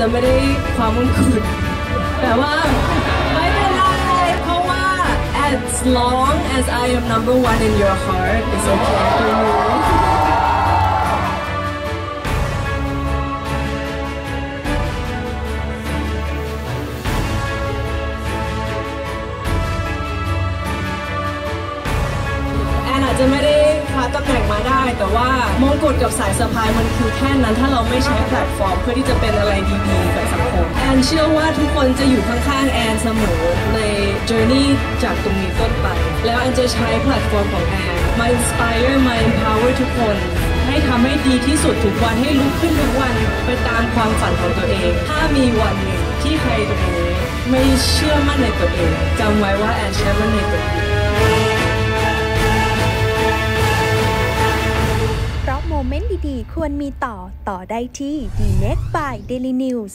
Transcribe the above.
จะไม่ได้ความมงกุฎแต่ว่าไม่เป็นไรเพราะว่า as long as I am number one in your heart it's okay for you ได้แต่ว่ามงกุฎกับสายสะพายมันคือแค่นั้นถ้าเราไม่ใช้แพลตฟอร์มเพื่อที่จะเป็นอะไรดีๆกับสังคมแอนเชื่อว่าทุกคนจะอยู่ข้างๆแอนเสมอใน journey จากตรงนี้ต้นไป แล้วแอนจะใช้แพลตฟอร์มของแอนมา inspire มา empower ทุกคนให้ทำให้ดีที่สุดทุกวันให้ลุกขึ้นทุกวันไปตามความฝันของตัวเอง ถ้ามีวันหนึ่งที่ใครตรงนี้ไม่เชื่อมั่นในตัวเองจำไว้ว่าแอนเชื่อมั่นในตัวเอง ควรมีต่อต่อได้ที่ d n e x t by Daily News